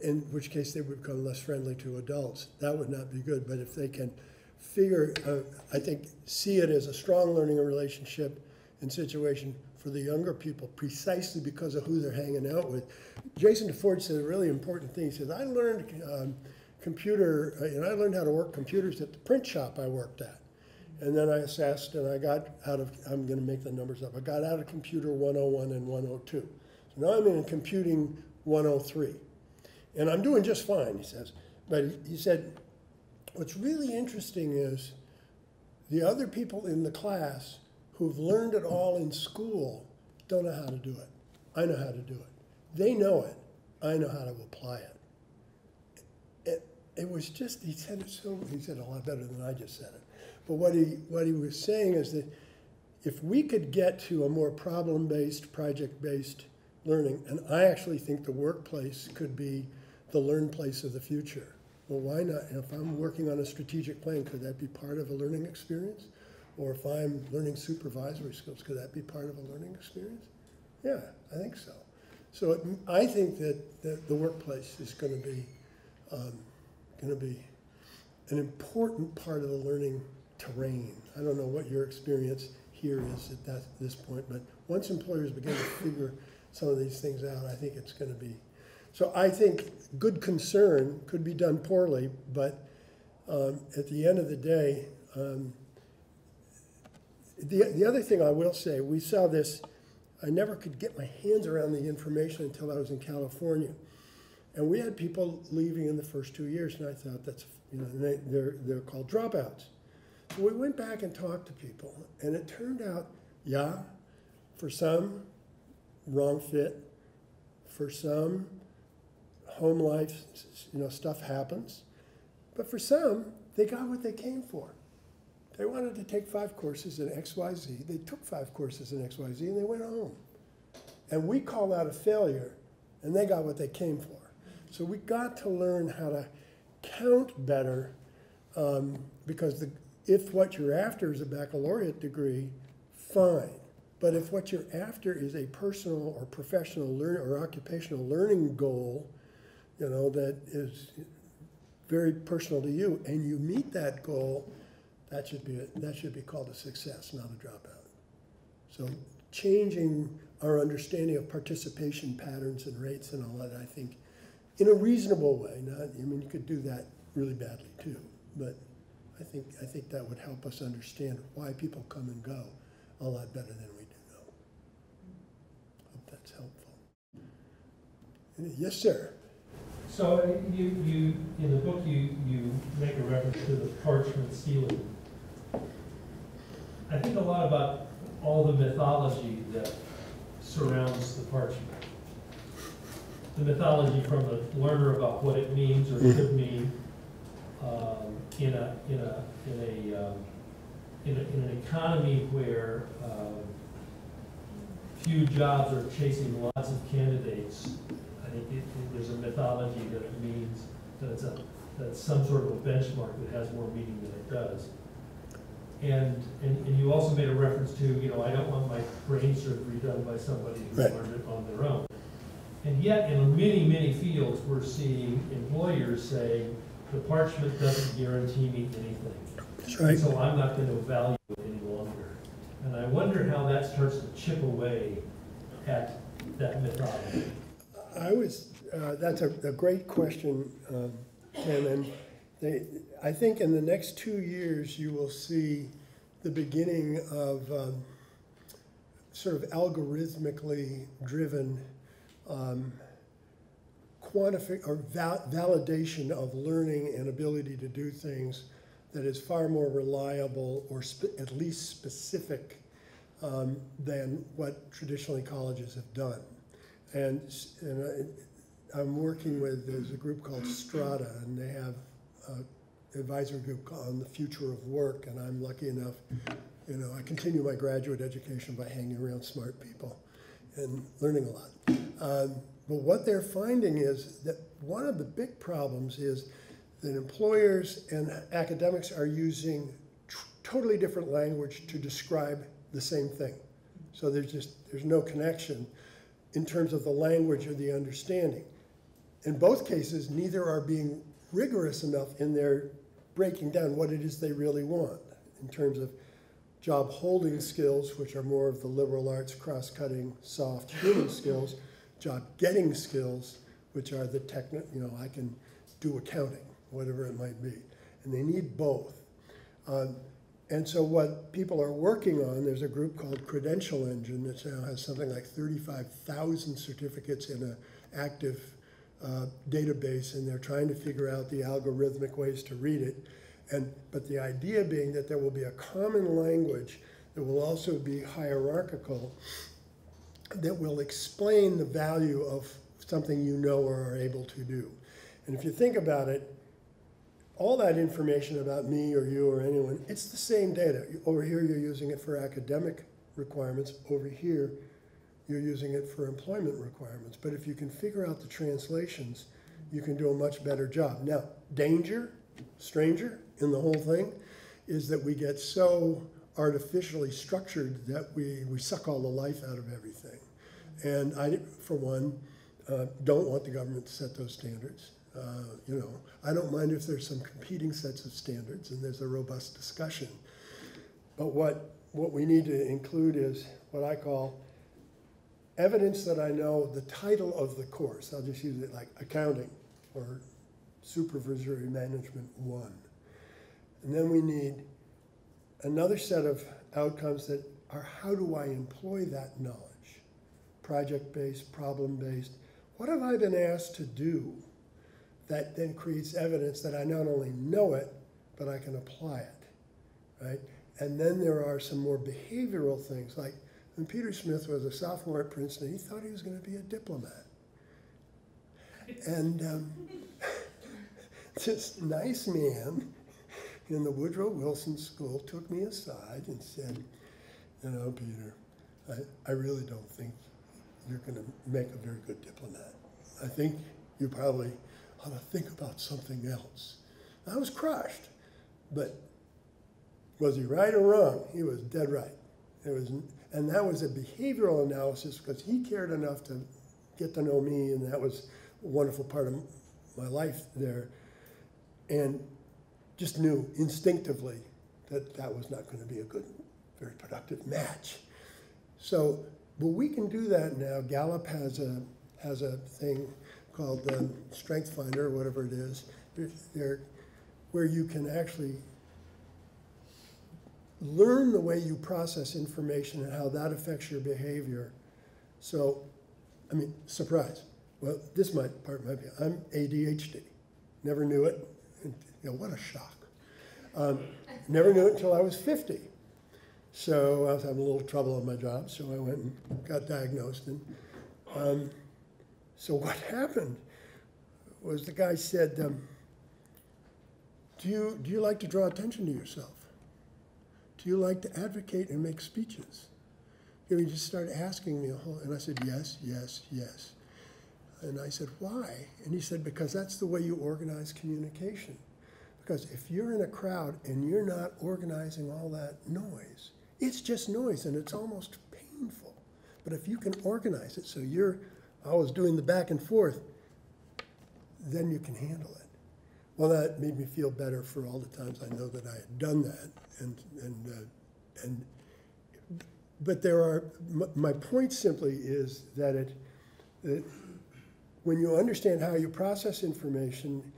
Speaker 3: in which case they would become less friendly to adults. That would not be good, but if they can figure, uh, I think, see it as a strong learning relationship and situation for the younger people precisely because of who they're hanging out with. Jason DeFord said a really important thing. He said, I learned um, computer, uh, and I learned how to work computers at the print shop I worked at. And then I assessed and I got out of, I'm gonna make the numbers up, I got out of computer 101 and 102. So now I'm in computing 103. And I'm doing just fine, he says. But he said, what's really interesting is the other people in the class who've learned it all in school don't know how to do it. I know how to do it. They know it. I know how to apply it. It, was just, he said it so, he said a lot better than I just said it. But what he, what he was saying is that if we could get to a more problem-based, project-based learning, and I actually think the workplace could be the learn place of the future. Well, why not? If I'm working on a strategic plan, could that be part of a learning experience? Or if I'm learning supervisory skills, could that be part of a learning experience? Yeah, I think so. So it, I think that, that the workplace is going to be um, going to be an important part of the learning terrain. I don't know what your experience here is at that, this point, but once employers begin to figure some of these things out, I think it's going to be. So I think good concern could be done poorly, but um, at the end of the day, um, the, the other thing I will say, we saw this, I never could get my hands around the information until I was in California. And we had people leaving in the first two years, and I thought that's, you know, they, they're, they're called dropouts. So we went back and talked to people, and it turned out, yeah, for some, wrong fit. For some, home life, you know, stuff happens. But for some, they got what they came for. They wanted to take five courses in XYZ. They took five courses in XYZ and they went home. And we call that a failure, and they got what they came for. So we got to learn how to count better um, because the, if what you're after is a baccalaureate degree, fine. But if what you're after is a personal or professional learn or occupational learning goal, you know, that is very personal to you, and you meet that goal, that should be, a- that should be called a success, not a dropout. So changing our understanding of participation patterns and rates and all that, I think, in a reasonable way, not, I mean, you could do that really badly too, but I think, I think that would help us understand why people come and go a lot better than we do know. Hope that's helpful. Yes, sir.
Speaker 5: So uh, you, you, in the book, you, you make a reference to the parchment ceiling. I think a lot about all the mythology that surrounds the parchment. The mythology from the learner about what it means or could mean um, in a, in a, in a, um, in a, in an economy where um, few jobs are chasing lots of candidates, I think it, it- there's a mythology that it means that it's a, that's some sort of a benchmark that has more meaning than it does. And, and, and you also made a reference to, you know, I don't want my brain surgery done by somebody who
Speaker 3: Right.
Speaker 5: learned it on their own. And yet, in many, many fields, we're seeing employers saying, the parchment doesn't guarantee me anything.
Speaker 3: That's right.
Speaker 5: so I'm not gonna value it any longer. And I wonder how that starts to chip away at that mythology.
Speaker 3: I was, uh, that's a, a great question, um, and they, I think in the next two years, you will see the beginning of, um, sort of algorithmically driven, um, quantifi, or val- validation of learning and ability to do things that is far more reliable or at least specific, um, than what traditionally colleges have done. And, and I, I'm working with, there's a group called Strada, and they have an advisory group on the future of work, and I'm lucky enough, you know, I continue my graduate education by hanging around smart people and learning a lot. Um, but what they're finding is that one of the big problems is that employers and academics are using totally different language to describe the same thing. So there's just, there's no connection in terms of the language or the understanding. In both cases, neither are being rigorous enough in their breaking down what it is they really want in terms of job holding skills, which are more of the liberal arts, cross-cutting, soft human skills, job getting skills, which are the techni, you know, I can do accounting, whatever it might be. And they need both. Um, and so what people are working on, there's a group called Credential Engine that now has something like 35,000 certificates in an active uh, database, and they're trying to figure out the algorithmic ways to read it. And, but the idea being that there will be a common language that will also be hierarchical, that will explain the value of something you know or are able to do. And if you think about it, all that information about me or you or anyone, it's the same data. Over here, you're using it for academic requirements. Over here, you're using it for employment requirements. But if you can figure out the translations, you can do a much better job. Now, danger, stranger in the whole thing, is that we get so artificially structured that we, we suck all the life out of everything. And I, for one, uh, don't want the government to set those standards. Uh, you know, I don't mind if there's some competing sets of standards and there's a robust discussion. But what, what we need to include is what I call evidence that I know the title of the course. I'll just use it like accounting or supervisory management one. And then we need another set of outcomes that are how do I employ that knowledge? Project-based, problem-based. What have I been asked to do that then creates evidence that I not only know it, but I can apply it, right? And then there are some more behavioral things, like when Peter Smith was a sophomore at Princeton, he thought he was going to be a diplomat. And um, this nice man in the Woodrow Wilson School took me aside and said, You know, Peter, I, I really don't think you're going to make a very good diplomat. I think you probably ought to think about something else. I was crushed, but was he right or wrong? He was dead right. It was, and that was a behavioral analysis because he cared enough to get to know me, and that was a wonderful part of my life there. And just knew instinctively that that was not going to be a good, very productive match. So, but we can do that now. Gallup has a has a thing called um, Strength Finder, or whatever it is, there, where you can actually learn the way you process information and how that affects your behavior. So, I mean, surprise. Well, this might part might be. I'm ADHD. Never knew it. You know, what a shock. Um, never knew it until I was 50. So I was having a little trouble on my job, so I went and got diagnosed. And um, so what happened was the guy said, um, do, you, do you like to draw attention to yourself? Do you like to advocate and make speeches? And he just started asking me a whole, and I said, yes, yes, yes. And I said, why? And he said, because that's the way you organize communication. Because if you're in a crowd and you're not organizing all that noise, it's just noise and it's almost painful. But if you can organize it so you're always doing the back and forth, then you can handle it. Well, that made me feel better for all the times I know that I had done that. And, and, uh, and but there are, my, point simply is that it, that when you understand how you process information,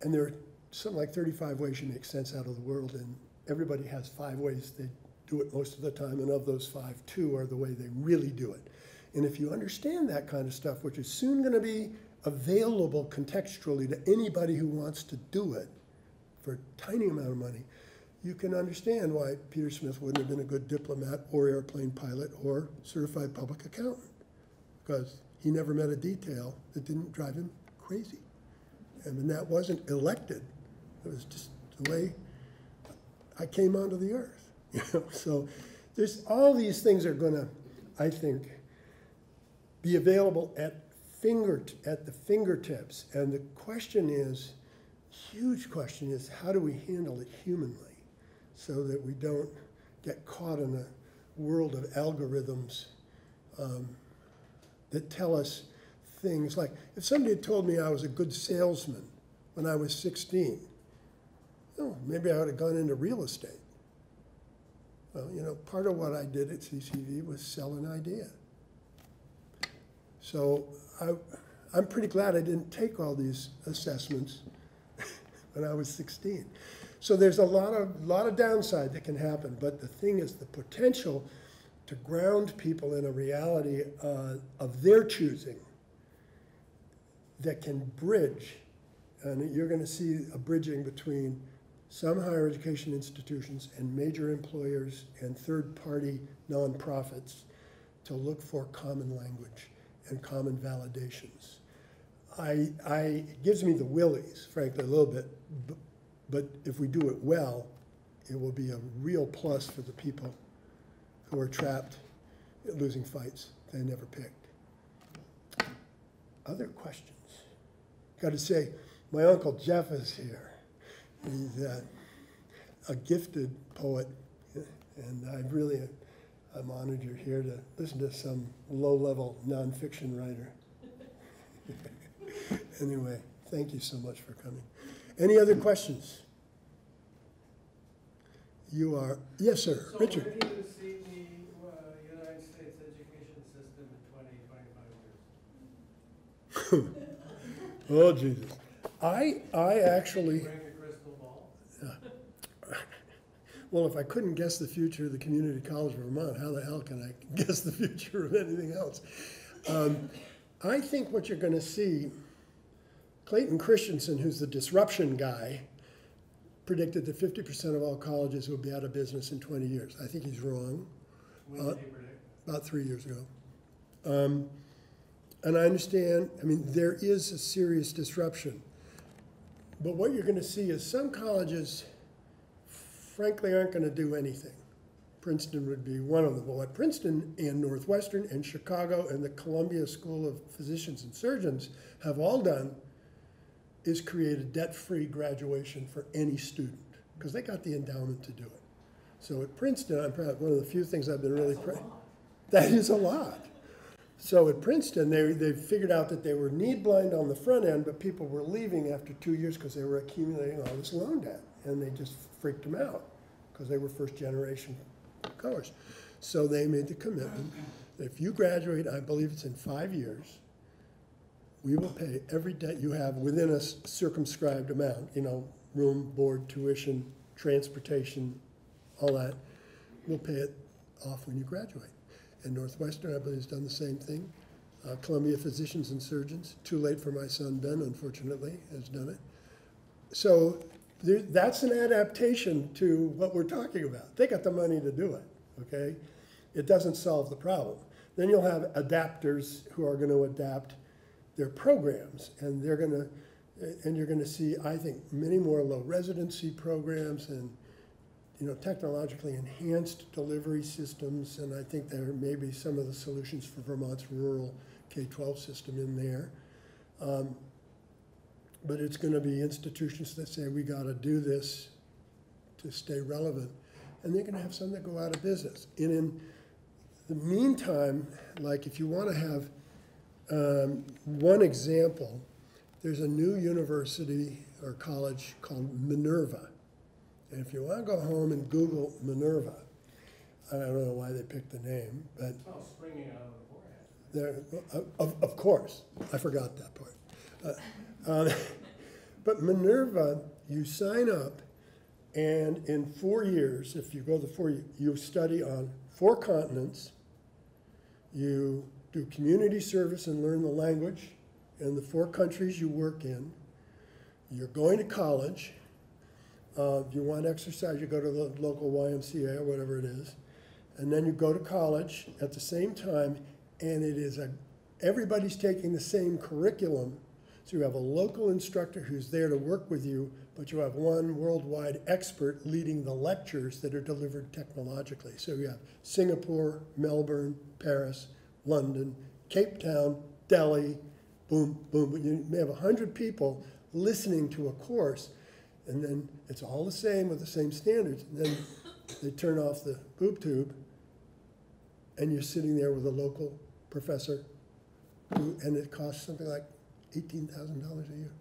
Speaker 3: and there are something like 35 ways you make sense out of the world, and everybody has five ways they do it most of the time, and of those five, two are the way they really do it. And if you understand that kind of stuff, which is soon going to be available contextually to anybody who wants to do it for a tiny amount of money, you can understand why Peter Smith wouldn't have been a good diplomat or airplane pilot or certified public accountant. Because he never met a detail that didn't drive him crazy. And when that wasn't elected, it was just the way I came onto the earth. You know, so there's all these things are gonna, I think, be available at finger at the fingertips. And the question is, huge question is, how do we handle it humanly, so that we don't get caught in a world of algorithms um, that tell us things like, if somebody had told me I was a good salesman when I was 16, oh, maybe I would have gone into real estate. Well, you know, part of what I did at CCV was sell an idea. So I, I'm pretty glad I didn't take all these assessments when I was 16. So there's a lot of, lot of downside that can happen, but the thing is the potential to ground people in a reality uh, of their choosing that can bridge, and you're going to see a bridging between some higher education institutions and major employers and third-party nonprofits to look for common language and common validations. I, I, it gives me the willies, frankly, a little bit, but, but if we do it well, it will be a real plus for the people who are trapped losing fights they never picked. Other questions? Got to say, my uncle Jeff is here. He's uh, a gifted poet, and I really, I'm honored you're here to listen to some low-level nonfiction writer. anyway, thank you so much for coming. Any other questions? You are, yes, sir,
Speaker 6: So
Speaker 3: Richard.
Speaker 6: where do you see the uh, United States education system in 20, 25 years?
Speaker 3: Oh, Jesus. I, I actually,
Speaker 6: Bring a crystal ball?
Speaker 3: well, if I couldn't guess the future of the Community College of Vermont, how the hell can I guess the future of anything else? Um, I think what you're going to see, Clayton Christensen, who's the disruption guy, predicted that 50% of all colleges will be out of business in 20 years. I think he's wrong.
Speaker 6: When
Speaker 3: Uh,
Speaker 6: he predict?
Speaker 3: about three years ago. Um, and I understand, I mean, there is a serious disruption. But what you're going to see is some colleges, frankly, aren't going to do anything. Princeton would be one of them. But what Princeton and Northwestern and Chicago and the Columbia School of Physicians and Surgeons have all done is create a debt-free graduation for any student, because they got the endowment to do it. So at Princeton, I'm proud, one of the few things I've been really proud. That is a lot. So at Princeton, they, they figured out that they were need blind on the front end, but people were leaving after two years because they were accumulating all this loan debt. And they just freaked them out because they were first generation goers. So they made the commitment that if you graduate, I believe it's in five years, we will pay every debt you have within a circumscribed amount, you know, room, board, tuition, transportation, all that. We'll pay it off when you graduate. And Northwestern, I believe, has done the same thing. Uh, Columbia Physicians and Surgeons, too late for my son Ben, unfortunately, has done it. So there, that's an adaptation to what we're talking about. They got the money to do it, okay? It doesn't solve the problem. Then you'll have adapters who are gonna adapt their programs, and they're gonna, and you're gonna see, I think, many more low residency programs and you know, technologically enhanced delivery systems, and I think there may be some of the solutions for Vermont's rural K-12 system in there. Um, But it's gonna be institutions that say, we gotta do this to stay relevant, and they're gonna have some that go out of business. And in the meantime, like if you wanna have, um, one example, there's a new university or college called Minerva. And if you wanna go home and Google Minerva, I don't know why they picked the name, but
Speaker 6: Oh, springing out of the forehead.
Speaker 3: there, of, of course, I forgot that part. Uh, uh, But Minerva, you sign up, and in four years, if you go the four, years, you study on four continents. You do community service and learn the language in the four countries you work in. You're going to college. Uh, you want exercise, you go to the local YMCA or whatever it is. And then you go to college at the same time, and it is a, everybody's taking the same curriculum. So you have a local instructor who's there to work with you, but you have one worldwide expert leading the lectures that are delivered technologically. So you have Singapore, Melbourne, Paris, London, Cape Town, Delhi, boom, boom. You may have a hundred people listening to a course, and then it's all the same with the same standards. And then they turn off the boob tube, and you're sitting there with a local professor, who, and it costs something like eighteen thousand dollars a year.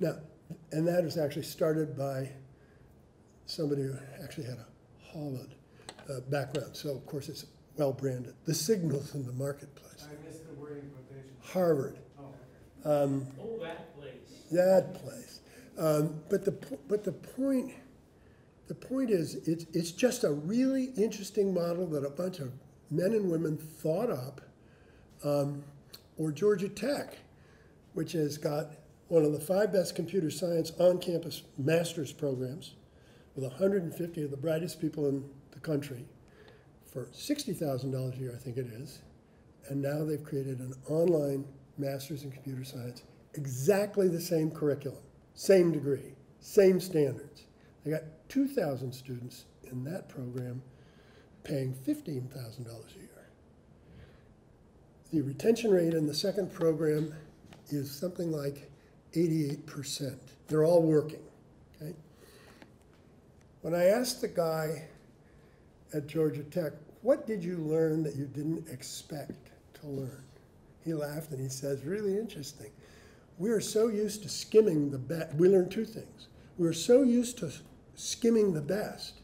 Speaker 3: Now, and that was actually started by somebody who actually had a Harvard uh, background, so of course it's well branded. The signals in the marketplace.
Speaker 6: I missed the word in quotation.
Speaker 3: Harvard,
Speaker 6: Oh,
Speaker 3: um,
Speaker 5: Oh, that place.
Speaker 3: that place. Um, but the, but the point, the point is, it's, it's just a really interesting model that a bunch of men and women thought up. Um, or Georgia Tech, which has got one of the five best computer science on-campus master's programs with 150 of the brightest people in the country for $60,000 a year, I think it is. And now they've created an online master's in computer science, exactly the same curriculum, same degree, same standards. They got 2,000 students in that program paying $15,000 a year. The retention rate in the second program is something like 88%. They're all working, okay? When I asked the guy at Georgia Tech, what did you learn that you didn't expect to learn? He laughed and he says, really interesting. We are so used to skimming the best. We learned two things. We are so used to skimming the best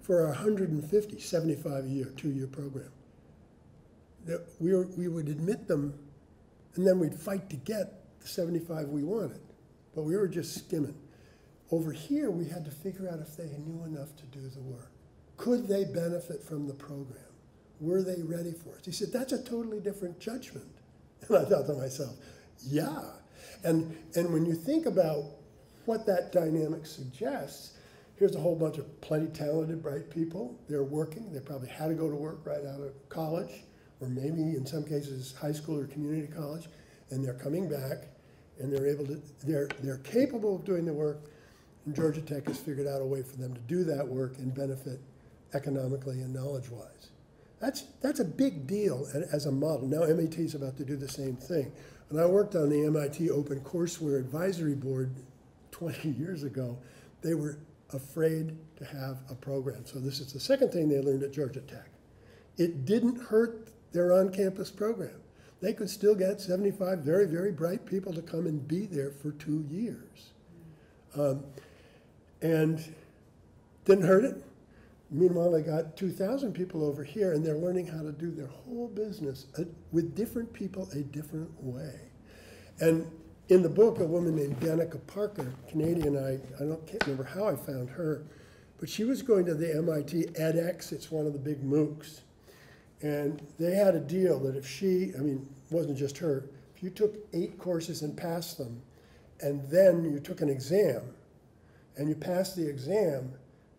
Speaker 3: for our 150, 75 a year, two year program. That we, were, we would admit them and then we'd fight to get the 75 we wanted. But we were just skimming. Over here, we had to figure out if they knew enough to do the work. Could they benefit from the program? Were they ready for it? He said, that's a totally different judgment. And I thought to myself, yeah. And, and when you think about what that dynamic suggests, here's a whole bunch of plenty talented, bright people. They're working. They probably had to go to work right out of college, or maybe in some cases, high school or community college, and they're coming back and they're able to, they're, they're capable of doing the work. And Georgia Tech has figured out a way for them to do that work and benefit economically and knowledge-wise. That's, that's a big deal as a model. Now MIT is about to do the same thing. When I worked on the MIT Open Courseware Advisory Board 20 years ago, they were afraid to have a program. So this is the second thing they learned at Georgia Tech. It didn't hurt their on-campus program. They could still get 75 very, very bright people to come and be there for two years. Um, and didn't hurt it. Meanwhile, they got 2,000 people over here, and they're learning how to do their whole business uh, with different people a different way. And in the book, a woman named Danica Parker, Canadian, I, I don't, can't remember how I found her, but she was going to the MIT edX, it's one of the big MOOCs. And they had a deal that if she, I mean, it wasn't just her, if you took eight courses and passed them, and then you took an exam, and you passed the exam,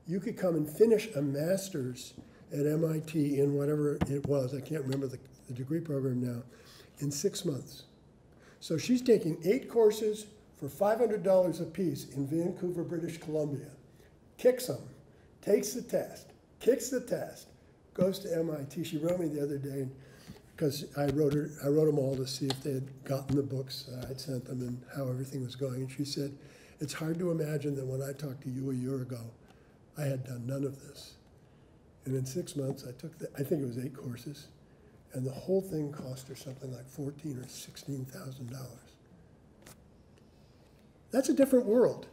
Speaker 3: you could come and finish a master's at MIT in whatever it was, I can't remember the, the degree program now, in six months. So she's taking eight courses for $500 apiece in Vancouver, British Columbia, kicks them, takes the test, kicks the test, goes to MIT. She wrote me the other day, because I wrote her, I wrote them all to see if they had gotten the books I'd sent them and how everything was going. And she said, it's hard to imagine that when I talked to you a year ago, I had done none of this. And in six months, I took the, I think it was eight courses, and the whole thing cost her something like fourteen or sixteen thousand dollars. That's a different world.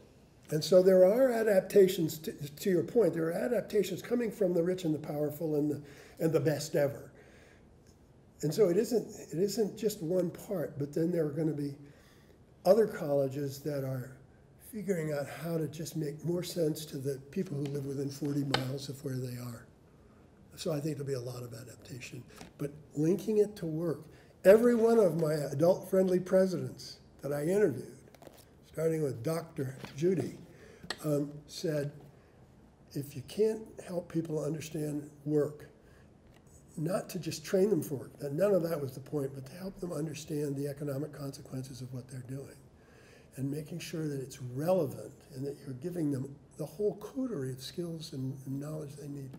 Speaker 3: And so there are adaptations, to, to your point, there are adaptations coming from the rich and the powerful and the, and the best ever. And so it isn't, it isn't just one part, but then there are going to be other colleges that are figuring out how to just make more sense to the people who live within 40 miles of where they are. So I think there'll be a lot of adaptation. But linking it to work, every one of my adult-friendly presidents that I interviewed, starting with Dr. Judy, um, said, if you can't help people understand work, not to just train them for that none of that was the point, but to help them understand the economic consequences of what they're doing. And making sure that it's relevant and that you're giving them the whole coterie of skills and, and knowledge they need.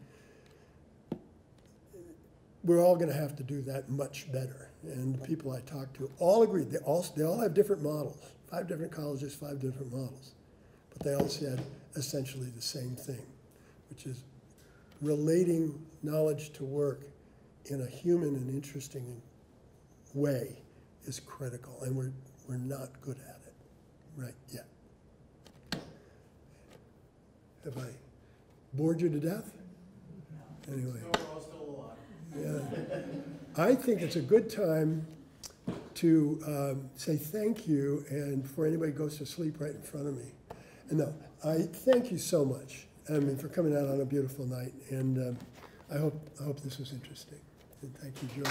Speaker 3: We're all gonna have to do that much better. And the people I talked to all agreed, they all, they all have different models, five different colleges, five different models. But they all said essentially the same thing, which is relating knowledge to work in a human and interesting way is critical, and we're, we're not good at it right yet. Have I bored you to death? Anyway,
Speaker 6: So we're all still alive.
Speaker 3: yeah. I think it's a good time to um, say thank you, and before anybody goes to sleep right in front of me. And no, I thank you so much, I mean, for coming out on a beautiful night, and um, I hope, I hope this was interesting. And thank you, Joe.